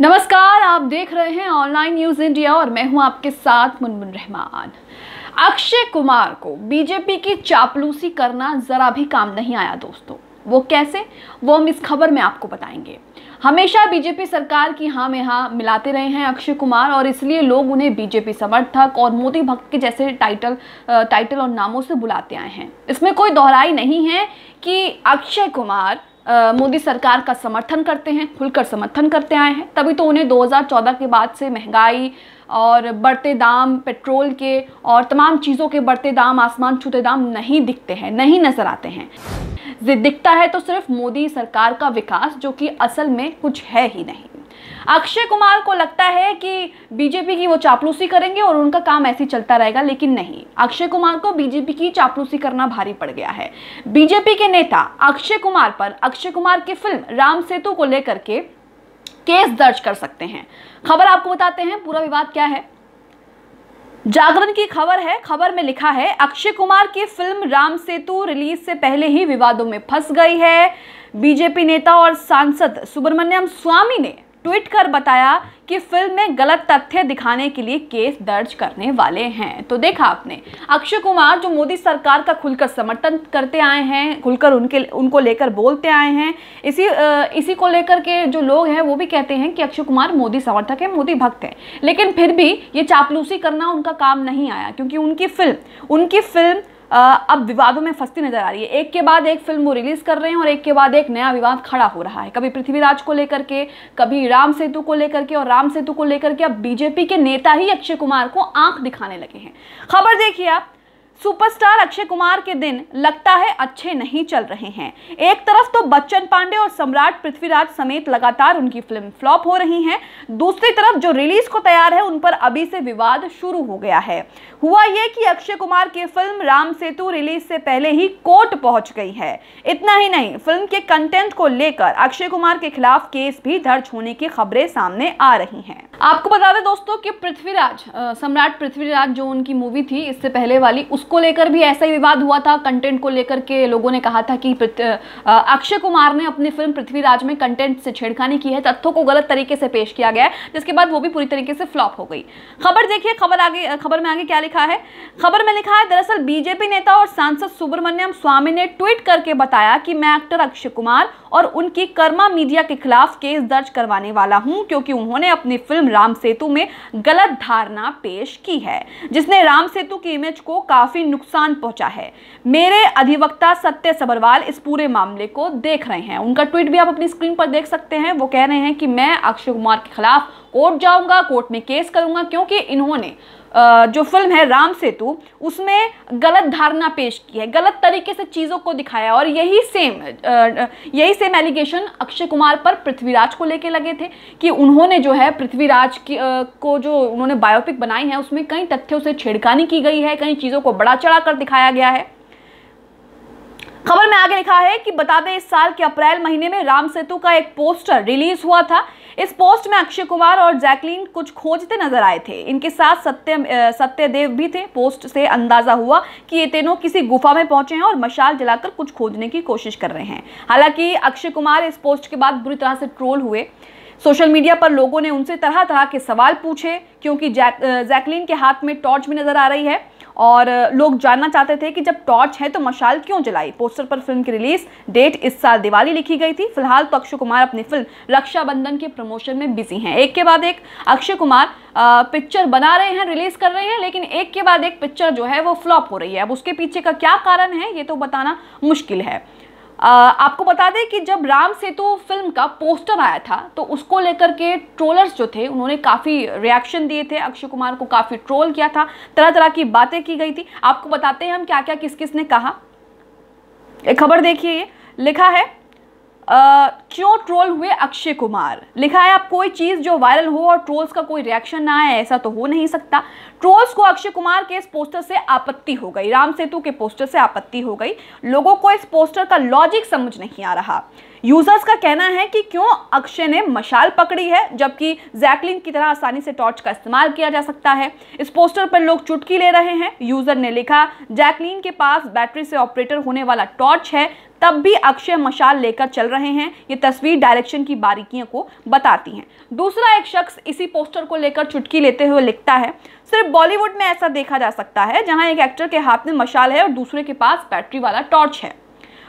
नमस्कार, आप देख रहे हैं ऑनलाइन न्यूज़ इंडिया और मैं हूँ आपके साथ मुनमुन रहमान। अक्षय कुमार को बीजेपी की चापलूसी करना जरा भी काम नहीं आया दोस्तों। वो कैसे? वो हम इस खबर में आपको बताएँगे। हमेशा बीजेपी सरकार की हाँ में हाँ मिलाते रहे हैं अक्षय कुमार और इसलिए लोग उन्हें बीजेपी समर्थक और मोदी भक्त के जैसे टाइटल टाइटल और नामों से बुलाते आए हैं। इसमें कोई दोहराई नहीं है कि अक्षय कुमार मोदी सरकार का समर्थन करते हैं, खुलकर समर्थन करते आए हैं। तभी तो उन्हें 2014 के बाद से महँगाई और बढ़ते दाम, पेट्रोल के और तमाम चीज़ों के बढ़ते दाम, आसमान छूते दाम नहीं दिखते हैं, नहीं नज़र आते हैं। दिखता है तो सिर्फ़ मोदी सरकार का विकास, जो कि असल में कुछ है ही नहीं। अक्षय कुमार को लगता है कि बीजेपी की वो चापलूसी करेंगे और उनका काम ऐसे चलता रहेगा, लेकिन नहीं। अक्षय कुमार को बीजेपी की चापलूसी करना भारी पड़ गया है। बीजेपी के नेता अक्षय कुमार पर, अक्षय कुमार की फ़िल्म राम सेतु को लेकर के केस दर्ज कर सकते हैं। खबर आपको बताते हैं, पूरा विवाद क्या है? जागरण की खबर है, खबर में लिखा है, अक्षय कुमार की फ़िल्म राम सेतु रिलीज़ से पहले ही विवादों में फंस गई है। बीजेपी नेता और सांसद सुब्रमण्यम स्वामी ने ट्वीट कर बताया कि फ़िल्म में गलत तथ्य दिखाने के लिए केस दर्ज करने वाले हैं। तो देखा आपने, अक्षय कुमार जो मोदी सरकार का खुलकर समर्थन करते आए हैं, खुलकर उनके, उनको लेकर बोलते आए हैं, इसी इसी को लेकर के जो लोग हैं, वो भी कहते हैं कि अक्षय कुमार मोदी समर्थक है, मोदी भक्त है। लेकिन फिर भी ये चापलूसी करना उनका काम नहीं आया, क्योंकि उनकी फ़िल्म उनकी फ़िल्म अब विवादों में फंसती नज़र आ रही है। एक के बाद एक फ़िल्म वो रिलीज़ कर रहे हैं और एक के बाद एक नया विवाद खड़ा हो रहा है। कभी पृथ्वीराज को लेकर के, कभी राम सेतु को लेकर के और राम सेतु को लेकर के अब बीजेपी के नेता ही अक्षय कुमार को आँख दिखाने लगे हैं। खबर देखिए आप सुपरस्टार अक्षय कुमार के दिन लगता है अच्छे नहीं चल रहे हैं। एक तरफ़ तो बच्चन पांडे और सम्राट पृथ्वीराज समेत लगातार उनकी फ़िल्म फ्लॉप हो रही हैं। दूसरी तरफ़ जो रिलीज़ को तैयार है, उन पर अभी से विवाद शुरू हो गया है। हुआ ये कि अक्षय कुमार की फ़िल्म राम सेतु रिलीज़ से पहले ही कोर्ट पहुँच गई है। इतना ही नहीं, फ़िल्म के कंटेंट को लेकर अक्षय कुमार के खिलाफ केस भी दर्ज होने की खबरें सामने आ रही हैं। आपको बता दें दोस्तों कि पृथ्वीराज सम्राट पृथ्वीराज जो उनकी मूवी थी, इससे पहले वाली उसको लेकर भी ऐसा ही विवाद हुआ था। कंटेंट को लेकर के लोगों ने कहा था कि अक्षय कुमार ने अपनी फ़िल्म पृथ्वीराज में कंटेंट से छेड़खानी की है। तथ्यों को गलत तरीके से पेश किया गया जिसके बाद वो भी पूरी तरीके से फ्लॉप हो गई। खबर देखिए, खबर आगे खबर में आगे क्या लिखा है? खबर में लिखा है, दरअसल बीजेपी नेता और सांसद सुब्रमण्यम स्वामी ने ट्वीट करके बताया कि मैं एक्टर अक्षय कुमार और उनकी कर्मा मीडिया के खिलाफ केस दर्ज करवाने वाला हूँ, क्योंकि उन्होंने अपनी फ़िल्म राम सेतु में गलत धारणा पेश की है, जिसने राम सेतु की इमेज को काफ़ी नुकसान पहुँचा है। मेरे अधिवक्ता सत्य सबरवाल इस पूरे मामले को देख रहे हैं। उनका ट्वीट भी आप अपनी स्क्रीन पर देख सकते हैं। वो कह रहे हैं कि मैं अक्षय कुमार के खिलाफ कोर्ट जाऊँगा, कोर्ट में केस करूँगा, क्योंकि इन्होंने जो फ़िल्म है राम सेतु, उसमें गलत धारणा पेश की है, गलत तरीके से चीज़ों को दिखाया और यही सेम यही सेम एलिगेशन अक्षय कुमार पर पृथ्वीराज को लेके लगे थे कि उन्होंने जो है पृथ्वीराज की जो उन्होंने बायोपिक बनाई है, उसमें कई तथ्यों से छेड़खानी की गई है, कई चीज़ों को बड़ा चढ़ा कर दिखाया गया है। खबर में आगे लिखा है कि बता दें इस साल के अप्रैल महीने में राम सेतु का एक पोस्टर रिलीज़ हुआ था इस पोस्ट में अक्षय कुमार और जैकलीन कुछ खोजते नज़र आए थे। इनके साथ सत्य सत्यदेव भी थे। पोस्ट से अंदाज़ा हुआ कि ये तीनों किसी गुफा में पहुँचे हैं और मशाल जलाकर कुछ खोजने की कोशिश कर रहे हैं। हालाँकि अक्षय कुमार इस पोस्ट के बाद बुरी तरह से ट्रोल हुए। सोशल मीडिया पर लोगों ने उनसे तरह तरह के सवाल पूछे, क्योंकि जैक जैकलीन के हाथ में टॉर्च भी नज़र आ रही है। और लोग जानना चाहते थे कि जब टॉर्च है तो मशाल क्यों जलाई? पोस्टर पर फ़िल्म की रिलीज़ डेट इस साल दिवाली लिखी गई थी। फ़िलहाल तो अक्षय कुमार अपनी फ़िल्म रक्षाबंधन के प्रमोशन में बिज़ी हैं। एक के बाद एक अक्षय कुमार पिक्चर बना रहे हैं, रिलीज़ कर रहे हैं, लेकिन एक के बाद एक पिक्चर जो है वो फ्लॉप हो रही है। अब उसके पीछे का क्या कारण है, ये तो बताना मुश्किल है। आपको बता दें कि जब राम सेतु फ़िल्म का पोस्टर आया था तो उसको लेकर के ट्रोलर्स जो थे, उन्होंने काफ़ी रिएक्शन दिए थे, अक्षय कुमार को काफ़ी ट्रोल किया था तरह तरह की बातें की गई थी। आपको बताते हैं हम क्या क्या किस किस ने कहा। खबर देखिए ये, लिखा है क्यों ट्रोल हुए अक्षय कुमार? लिखा है, आप कोई चीज़ जो वायरल हो और ट्रोल्स का कोई रिएक्शन ना आए, ऐसा तो हो नहीं सकता। ट्रोल्स को अक्षय कुमार के इस पोस्टर से आपत्ति हो गई। राम सेतु के पोस्टर से आपत्ति हो गई। लोगों को इस पोस्टर का लॉजिक समझ नहीं आ रहा। यूज़र्स का कहना है कि क्यों अक्षय ने मशाल पकड़ी है, जबकि जैकलिन की तरह आसानी से टॉर्च का इस्तेमाल किया जा सकता है। इस पोस्टर पर लोग चुटकी ले रहे हैं। यूज़र ने लिखा जैकलिन के पास बैटरी से ऑपरेटर होने वाला टॉर्च है। तब भी अक्षय मशाल लेकर चल रहे हैं। ये तस्वीर डायरेक्शन की बारीकियों को बताती हैं। दूसरा एक शख्स इसी पोस्टर को लेकर चुटकी लेते हुए लिखता है। सिर्फ़ बॉलीवुड में ऐसा देखा जा सकता है, जहाँ एक एक्टर के हाथ में मशाल है और दूसरे के पास बैटरी वाला टॉर्च है।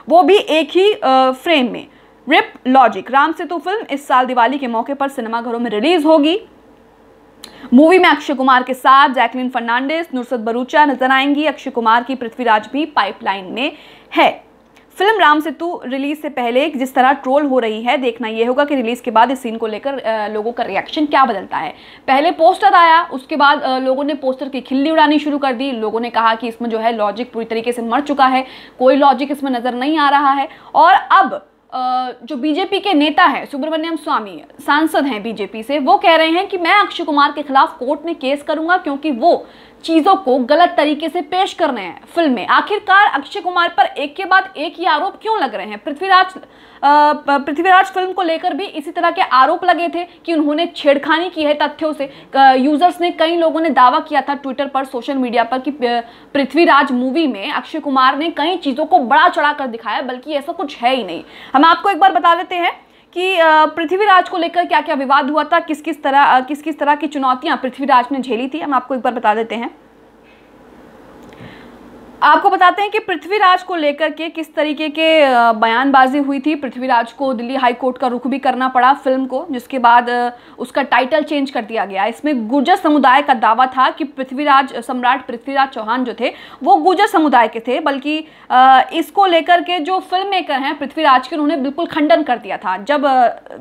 वो भी एक ही फ्रेम में। Rip logic. Ram Setu film इस साल दिवाली के मौके पर सिनेमाघरों में रिलीज़ होगी। मूवी में अक्षय कुमार के साथ जैकलिन फर्नांडिस, नुसरत बरूचा नज़र आएँगी। अक्षय कुमार की पृथ्वीराज भी पाइपलाइन में है। फ़िल्म राम सेतु रिलीज़ से पहले जिस तरह ट्रोल हो रही है, देखना यह होगा कि रिलीज़ के बाद इस सीन को लेकर लोगों का रिएक्शन क्या बदलता है। पहले पोस्टर आया, उसके बाद लोगों ने पोस्टर की खिल्ली उड़ानी शुरू कर दी। लोगों ने कहा कि इसमें जो है लॉजिक पूरी तरीके से मर चुका है, कोई लॉजिक इसमें नज़र नहीं आ रहा है। और अब जो बीजेपी के नेता हैं, सुब्रमण्यम स्वामी, सांसद हैं बीजेपी से, वो कह रहे हैं कि मैं अक्षय कुमार के खिलाफ कोर्ट में केस करूँगा क्योंकि वो चीज़ों को गलत तरीके से पेश कर रहे हैं। फ़िल्म में आखिरकार अक्षय कुमार पर एक के बाद एक ही आरोप क्यों लग रहे हैं? पृथ्वीराज पृथ्वीराज फ़िल्म को लेकर भी इसी तरह के आरोप लगे थे कि उन्होंने छेड़खानी की है तथ्यों से। यूज़र्स ने कई लोगों ने दावा किया था ट्विटर पर सोशल मीडिया पर कि पृथ्वीराज मूवी में अक्षय कुमार ने कई चीज़ों को बड़ा चढ़ाकर दिखाया, बल्कि ऐसा कुछ है ही नहीं। हम आपको एक बार बता देते हैं कि पृथ्वीराज को लेकर क्या क्या विवाद हुआ था? किस किस तरह किस किस तरह की चुनौतियाँ पृथ्वीराज ने झेली थी? हम आपको एक बार बता देते हैं। आपको बताते हैं कि पृथ्वीराज को लेकर के किस तरीके के बयानबाजी हुई थी। पृथ्वीराज को दिल्ली हाई कोर्ट का रुख भी करना पड़ा फ़िल्म को, जिसके बाद उसका टाइटल चेंज कर दिया गया। इसमें गुर्जर समुदाय का दावा था कि पृथ्वीराज सम्राट पृथ्वीराज चौहान जो थे, वो गुर्जर समुदाय के थे, बल्कि इसको लेकर के जो फ़िल्म मेकर हैं, पृथ्वीराज के, उन्होंने बिल्कुल खंडन कर दिया था। जब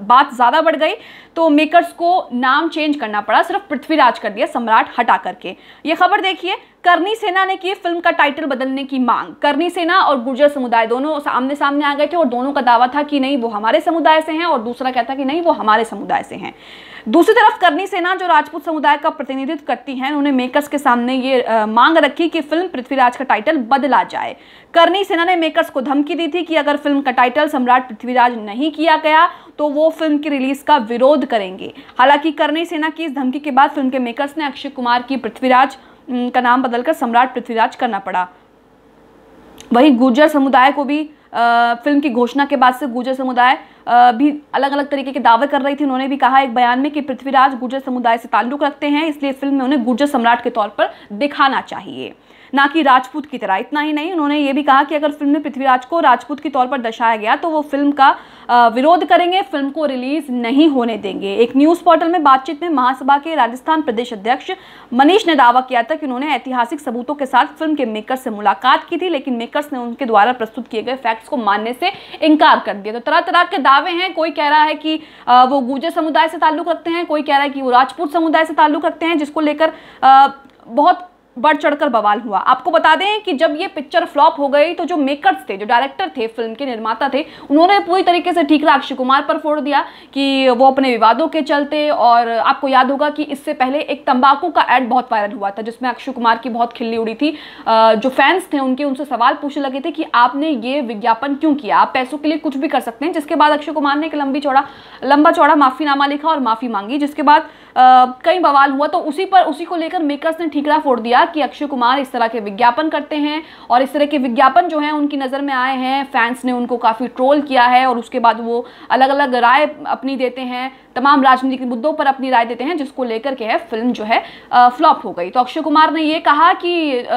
बात ज़्यादा बढ़ गई तो मेकर्स को नाम चेंज करना पड़ा, सिर्फ़ पृथ्वीराज कर दिया, सम्राट हटा करके। ये खबर देखिए करनी सेना ने की फ़िल्म का टाइटल बदलने की मांग। करनी सेना और गुर्जर समुदाय दोनों सामने सामने आ गए थे और दोनों का दावा था कि नहीं वो हमारे समुदाय से हैं और दूसरा कहता कि नहीं वो हमारे समुदाय से हैं। दूसरी तरफ़ करनी सेना जो राजपूत समुदाय का प्रतिनिधित्व करती है उन्होंने मेकर्स के सामने ये आ, मांग रखी कि फ़िल्म पृथ्वीराज का टाइटल बदला जाए। करनी सेना ने मेकर्स को धमकी दी थी कि अगर फ़िल्म का टाइटल सम्राट पृथ्वीराज नहीं किया गया तो वो फ़िल्म की रिलीज़ का विरोध करेंगे। हालाँकि करनी सेना की इस धमकी के बाद फ़िल्म के मेकर्स ने अक्षय कुमार की पृथ्वीराज का नाम बदलकर सम्राट पृथ्वीराज करना पड़ा। वहीं गुर्जर समुदाय को भी आ, फ़िल्म की घोषणा के बाद से गुर्जर समुदाय भी अलग अलग तरीके के दावे कर रही थी। उन्होंने भी कहा एक बयान में कि पृथ्वीराज गुर्जर समुदाय से ताल्लुक रखते हैं इसलिए फ़िल्म में उन्हें गुर्जर सम्राट के तौर पर दिखाना चाहिए। ना कि राजपूत की तरह। इतना ही नहीं, उन्होंने ये भी कहा कि अगर फ़िल्म में पृथ्वीराज को राजपूत के तौर पर दर्शाया गया तो वो फ़िल्म का विरोध करेंगे, फ़िल्म को रिलीज़ नहीं होने देंगे। एक न्यूज़ पोर्टल में बातचीत में महासभा के राजस्थान प्रदेश अध्यक्ष मनीष ने दावा किया था कि उन्होंने ऐतिहासिक सबूतों के साथ फ़िल्म के मेकर्स से मुलाकात की थी, लेकिन मेकर्स ने उनके द्वारा प्रस्तुत किए गए फैक्ट्स को मानने से इनकार कर दिया। तो तरह तरह के दावे हैं, कोई कह रहा है कि वो गुजर समुदाय से ताल्लुक रखते हैं, कोई कह रहा है कि वो राजपूत समुदाय से ताल्लुक रखते हैं, जिसको लेकर बहुत बढ़ चढ़कर बवाल हुआ। आपको बता दें कि जब ये पिक्चर फ्लॉप हो गई तो जो मेकर्स थे, जो डायरेक्टर थे फ़िल्म के निर्माता थे, उन्होंने पूरी तरीके से ठीकरा अक्षय कुमार पर फोड़ दिया कि वो अपने विवादों के चलते और आपको याद होगा कि इससे पहले एक तंबाकू का एड बहुत वायरल हुआ था, जिसमें अक्षय कुमार की बहुत खिल्ली उड़ी थी। जो फैंस थे, उनके उनसे सवाल पूछने लगे थे कि आपने ये विज्ञापन क्यों किया? आप पैसों के लिए कुछ भी कर सकते हैं। जिसके बाद अक्षय कुमार ने एक लंबी चौड़ा, लंबा चौड़ा माफीनामा लिखा और माफ़ी मांगी, जिसके बाद कई बवाल हुआ तो उसी पर, उसी को लेकर मेकर्स ने ठीकरा फोड़ दिया कि अक्षय कुमार इस तरह के विज्ञापन करते हैं और इस तरह के विज्ञापन जो हैं, उनकी नज़र में आए हैं। फैंस ने उनको काफ़ी ट्रोल किया है और उसके बाद वो अलग अलग राय अपनी देते हैं। तमाम राजनीतिक मुद्दों पर अपनी राय देते हैं, जिसको लेकर के है, फ़िल्म जो है फ्लॉप हो गई। तो अक्षय कुमार ने ये कहा कि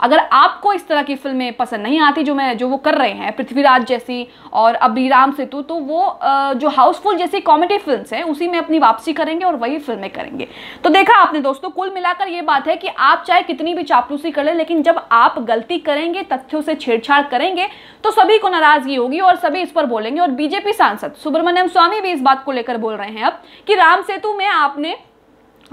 अगर आपको इस तरह की फ़िल्में पसंद नहीं आती, जो मैं, जो वो कर रहे हैं, पृथ्वीराज जैसी और अभी राम सेतु तो वो जो हाउसफुल जैसी कॉमेडी फ़िल्म हैं, उसी में अपनी वापसी करेंगे और वही फ़िल्में करेंगे। तो देखा आपने दोस्तों, कुल मिलाकर ये बात है कि आप चाहे कितनी भी चापलूसी कर लें, लेकिन जब आप गलती करेंगे, तथ्यों से छेड़छाड़ करेंगे तो सभी को नाराज़गी होगी और सभी इस पर बोलेंगे। और बीजेपी सांसद सुब्रमण्यम स्वामी भी इस बात को लेकर बोल रहे हैं अब, कि राम सेतु में आपने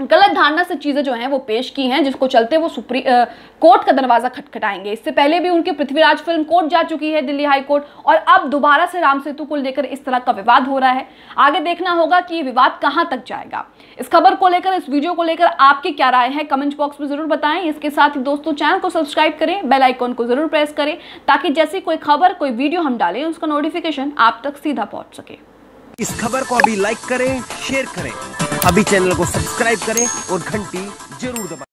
गलत धारणा से चीज़ें जो हैं वो पेश की हैं, जिसको चलते वो सुप्री कोर्ट का दरवाज़ा खटखटाएँगे। इससे पहले भी उनकी पृथ्वीराज फ़िल्म कोर्ट जा चुकी है, दिल्ली हाई कोर्ट, और अब दोबारा से राम सेतु को लेकर इस तरह का विवाद हो रहा है। आगे देखना होगा कि ये विवाद कहाँ तक जाएगा। इस खबर को लेकर, इस वीडियो को लेकर आपकी क्या राय है, कमेंट बॉक्स में ज़रूर बताएँ। इसके साथ ही दोस्तों, चैनल को सब्सक्राइब करें, बेल आइकॉन को ज़रूर प्रेस करें, ताकि जैसी कोई खबर, कोई वीडियो हम डालें, उसका नोटिफिकेशन आप तक सीधा पहुँच सके। इस खबर को अभी लाइक करें शेयर करें। अभी चैनल को सब्सक्राइब करें और घंटी ज़रूर दबाएँ।